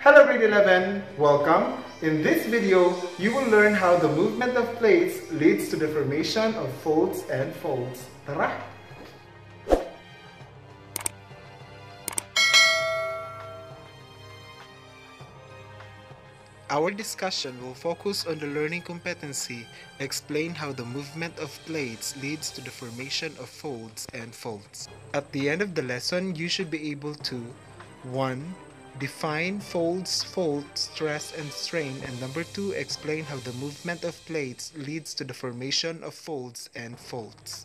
Hello grade 11, welcome. In this video, you will learn how the movement of plates leads to the formation of folds and faults. Tara! Our discussion will focus on the learning competency, explain how the movement of plates leads to the formation of folds and faults. At the end of the lesson, you should be able to 1. Define folds, fault, stress, and strain. And number 2. Explain how the movement of plates leads to the formation of folds and faults.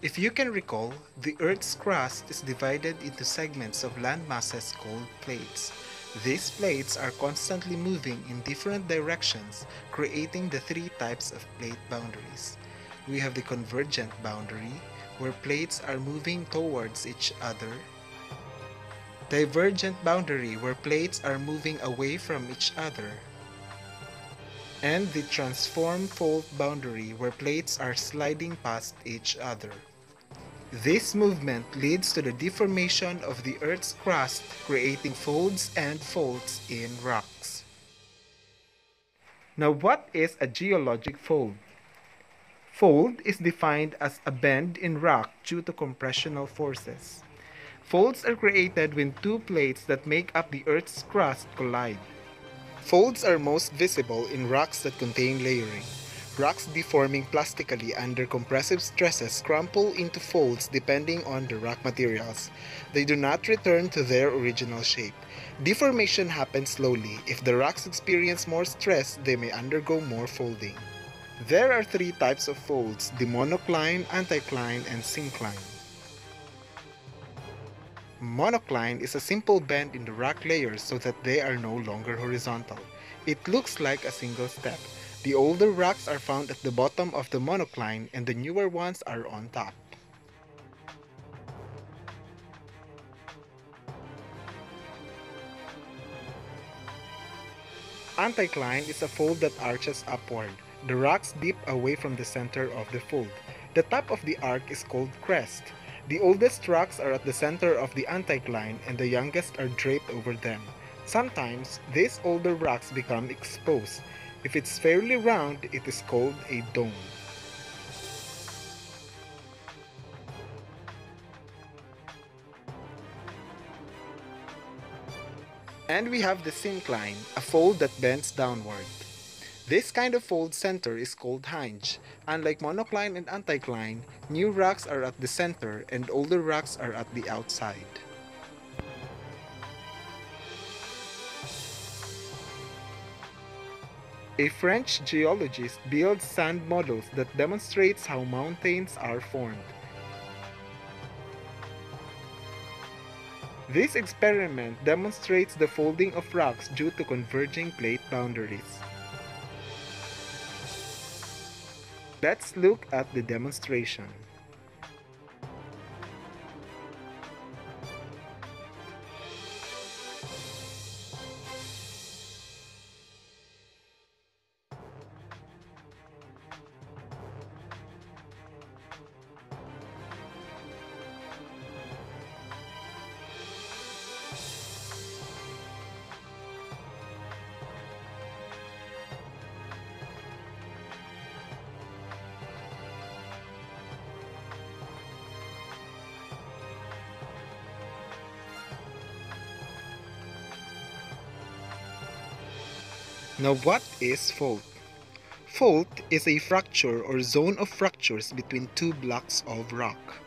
If you can recall, the Earth's crust is divided into segments of land masses called plates. These plates are constantly moving in different directions, creating the three types of plate boundaries. We have the convergent boundary, where plates are moving towards each other. Divergent boundary, where plates are moving away from each other. And the transform fault boundary, where plates are sliding past each other. This movement leads to the deformation of the Earth's crust, creating folds and faults in rocks. Now what is a geologic fold? Fold is defined as a bend in rock due to compressional forces. Folds are created when two plates that make up the Earth's crust collide. Folds are most visible in rocks that contain layering. Rocks deforming plastically under compressive stresses crumple into folds depending on the rock materials. They do not return to their original shape. Deformation happens slowly. If the rocks experience more stress, they may undergo more folding. There are three types of folds, the monocline, anticline, and syncline. Monocline is a simple bend in the rock layers so that they are no longer horizontal. It looks like a single step. The older rocks are found at the bottom of the monocline and the newer ones are on top. Anticline is a fold that arches upward. The rocks dip away from the center of the fold. The top of the arc is called crest. The oldest rocks are at the center of the anticline and the youngest are draped over them. Sometimes, these older rocks become exposed. If it's fairly round, it is called a dome. And we have the syncline, a fold that bends downward. This kind of fold center is called hinge. Unlike monocline and anticline, new rocks are at the center and older rocks are at the outside. A French geologist builds sand models that demonstrates how mountains are formed. This experiment demonstrates the folding of rocks due to converging plate boundaries. Let's look at the demonstration. Now what is fault? Fault is a fracture or zone of fractures between two blocks of rock.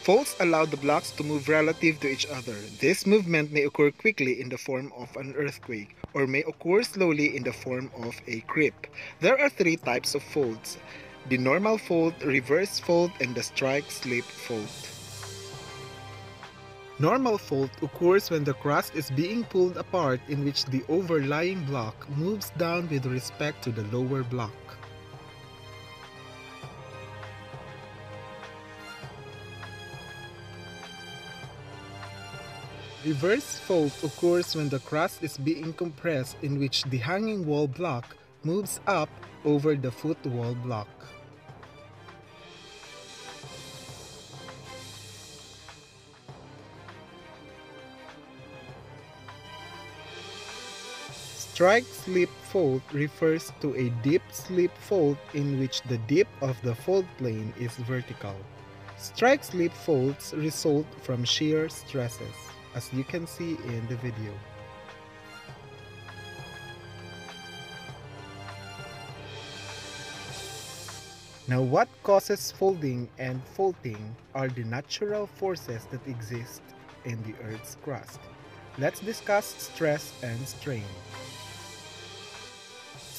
Faults allow the blocks to move relative to each other. This movement may occur quickly in the form of an earthquake or may occur slowly in the form of a creep. There are three types of faults. The normal fault, reverse fault, and the strike-slip fault. Normal fault occurs when the crust is being pulled apart in which the overlying block moves down with respect to the lower block. Reverse fault occurs when the crust is being compressed in which the hanging wall block moves up over the footwall block. Strike slip fault refers to a deep slip fault in which the dip of the fault plane is vertical. Strike slip faults result from shear stresses, as you can see in the video. Now what causes folding and faulting are the natural forces that exist in the Earth's crust. Let's discuss stress and strain.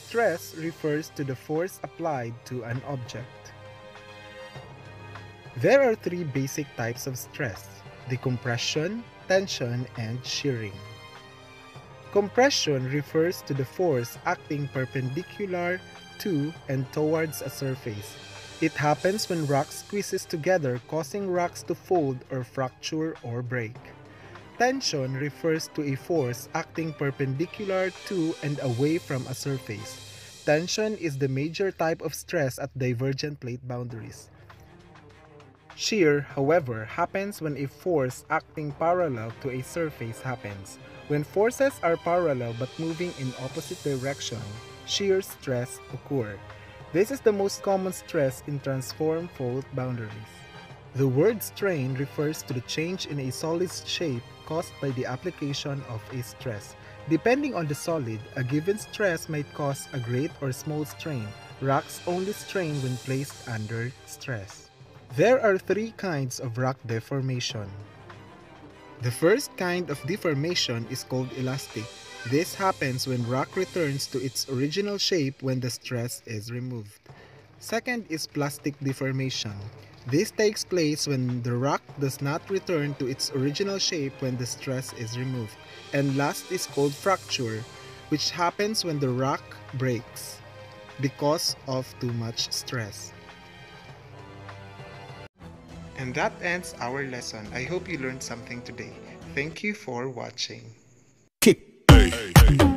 Stress refers to the force applied to an object. There are three basic types of stress, the compression, tension, and shearing. Compression refers to the force acting perpendicular to and towards a surface. It happens when rock squeezes together causing rocks to fold or fracture or break. Tension refers to a force acting perpendicular to and away from a surface. Tension is the major type of stress at divergent plate boundaries. Shear, however, happens when a force acting parallel to a surface happens. When forces are parallel but moving in opposite direction, shear stress occur. This is the most common stress in transform fault boundaries. The word strain refers to the change in a solid's shape caused by the application of a stress. Depending on the solid, a given stress might cause a great or small strain. Rocks only strain when placed under stress. There are three kinds of rock deformation. The first kind of deformation is called elastic. This happens when rock returns to its original shape when the stress is removed. Second is plastic deformation. This takes place when the rock does not return to its original shape when the stress is removed. And last is called fracture, which happens when the rock breaks because of too much stress. And that ends our lesson. I hope you learned something today. Thank you for watching. Hey, hey.